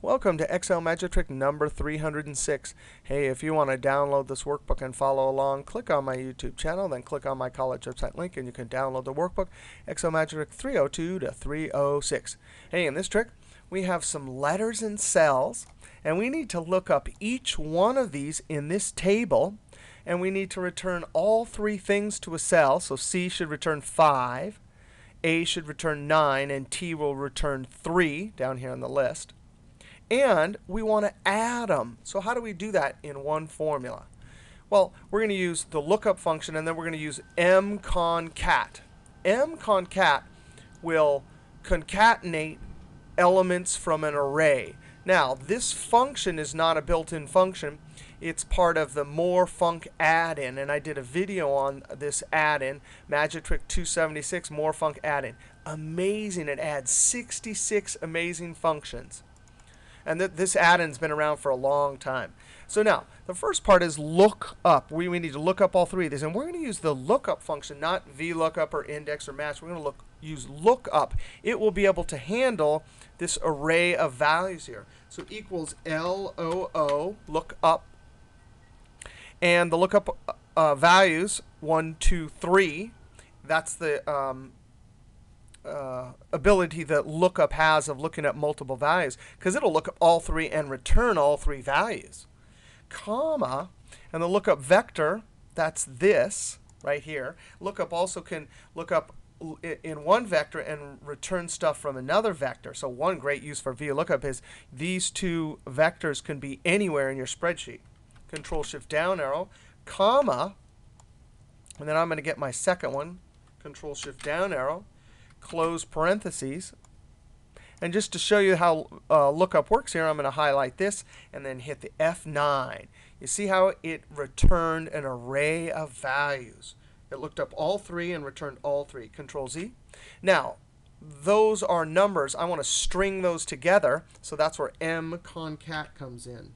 Welcome to Excel Magic Trick number 306. Hey, if you want to download this workbook and follow along, click on my YouTube channel, then click on my college website link, and you can download the workbook, Excel Magic Trick 302 to 306. Hey, in this trick, we have some letters and cells, and we need to look up each one of these in this table, and we need to return all three things to a cell. So C should return 5, A should return 9, and T will return 3 down here on the list. And we want to add them. So how do we do that in one formula? Well, we're going to use the lookup function, and then we're going to use mconcat. mconcat will concatenate elements from an array. Now, this function is not a built-in function. It's part of the MoreFunc add-in, and I did a video on this add-in, Magic Trick 276 MoreFunc add-in. Amazing. It adds 66 amazing functions. And th this add-in's been around for a long time. So now, the first part is look up. We, we need to look up all three of these. And we're going to use the lookup function, not VLOOKUP or index or match. We're going to look, use lookup. It will be able to handle this array of values here. So equals LOO, look up. And the lookup uh, values, 1, 2, 3, that's the um, uh, ability that lookup has of looking at multiple values, because it'll look up all three and return all three values. Comma, and the lookup vector, that's this right here. Lookup also can look up in one vector and return stuff from another vector. So one great use for VLOOKUP is these two vectors can be anywhere in your spreadsheet. Control Shift down arrow, comma, and then I'm going to get my second one, Control Shift down arrow close parentheses. And just to show you how uh, lookup works here, I'm going to highlight this and then hit the F9. You see how it returned an array of values. It looked up all three and returned all three. Control Z. Now, those are numbers. I want to string those together. So that's where mconcat comes in.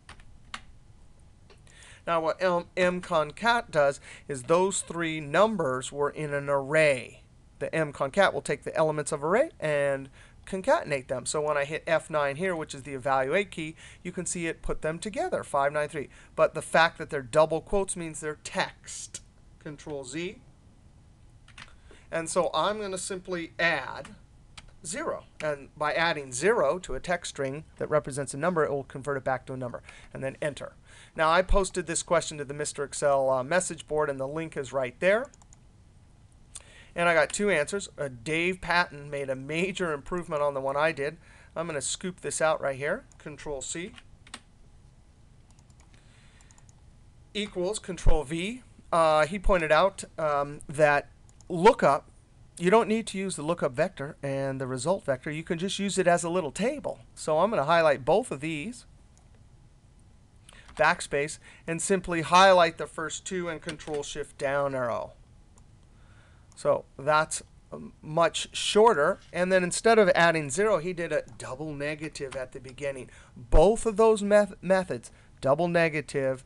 Now, what M mconcat does is those three numbers were in an array the mconcat will take the elements of array and concatenate them. So when I hit F9 here, which is the evaluate key, you can see it put them together, 593. But the fact that they're double quotes means they're text. Control Z. And so I'm going to simply add 0. And by adding 0 to a text string that represents a number, it will convert it back to a number. And then enter. Now, I posted this question to the Mr. Excel uh, message board, and the link is right there. And I got two answers. Uh, Dave Patton made a major improvement on the one I did. I'm going to scoop this out right here. Control C. Equals Control V. Uh, he pointed out um, that lookup, you don't need to use the lookup vector and the result vector. You can just use it as a little table. So I'm going to highlight both of these, backspace, and simply highlight the first two and Control Shift down arrow. So that's um, much shorter. And then instead of adding 0, he did a double negative at the beginning. Both of those meth methods, double negative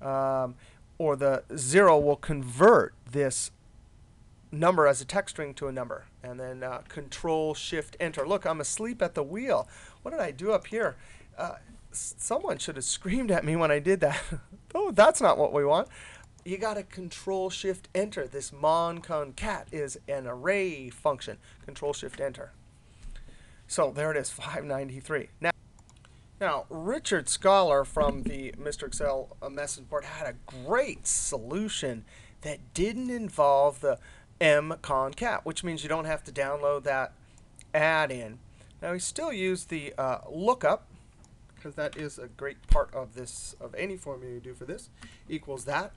um, or the 0, will convert this number as a text string to a number. And then uh, Control Shift Enter. Look, I'm asleep at the wheel. What did I do up here? Uh, someone should have screamed at me when I did that. oh, that's not what we want you got to control shift enter. This mconcat is an array function. Control shift enter. So there it is, 593. Now, now Richard Schollar from the Mr. Excel uh, message board had a great solution that didn't involve the mconcat, which means you don't have to download that add-in. Now we still use the uh, lookup because that is a great part of this of any formula you do for this equals that.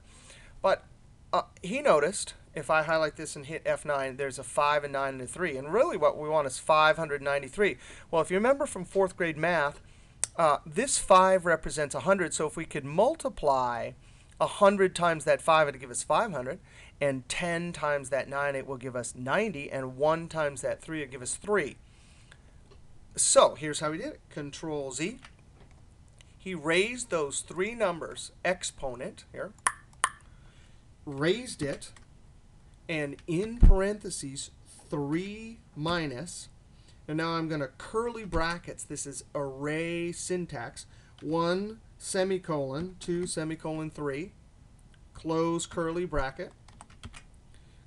But uh, he noticed, if I highlight this and hit F9, there's a 5, and 9, and a 3. And really what we want is 593. Well, if you remember from fourth grade math, uh, this 5 represents 100. So if we could multiply 100 times that 5, it would give us 500. And 10 times that 9, it will give us 90. And 1 times that 3, it will give us 3. So here's how we did it. Control Z. He raised those three numbers, exponent here, raised it, and in parentheses, 3 minus. And now I'm going to curly brackets. This is array syntax. 1 semicolon, 2 semicolon 3, close curly bracket,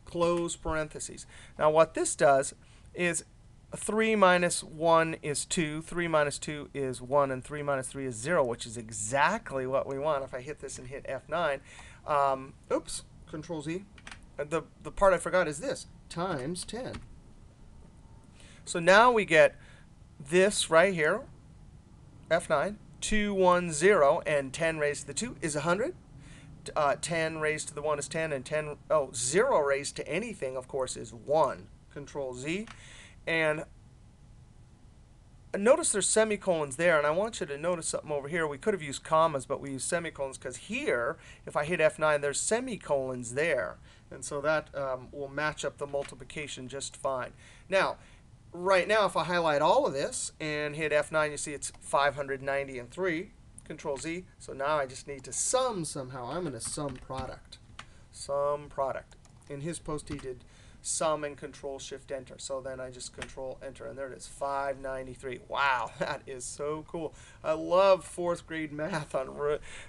close parentheses. Now what this does is 3 minus 1 is 2, 3 minus 2 is 1, and 3 minus 3 is 0, which is exactly what we want. If I hit this and hit F9, um, oops, Control Z. Uh, the, the part I forgot is this, times 10. So now we get this right here, F9, 2, 1, 0, and 10 raised to the 2 is 100. Uh, 10 raised to the 1 is 10, and 10, oh, 0 raised to anything, of course, is 1. Control Z. And notice there's semicolons there, and I want you to notice something over here. We could have used commas, but we use semicolons because here, if I hit F9, there's semicolons there. And so that um, will match up the multiplication just fine. Now, right now, if I highlight all of this and hit F9, you see it's 590 and 3. Control Z. So now I just need to sum somehow. I'm going to sum product. Sum product. In his post, he did sum and control shift enter. So then I just control enter, and there it is, 593. Wow, that is so cool. I love fourth grade math on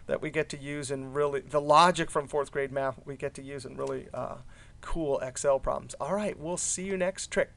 that we get to use in really the logic from fourth grade math we get to use in really uh, cool Excel problems. All right, we'll see you next trick.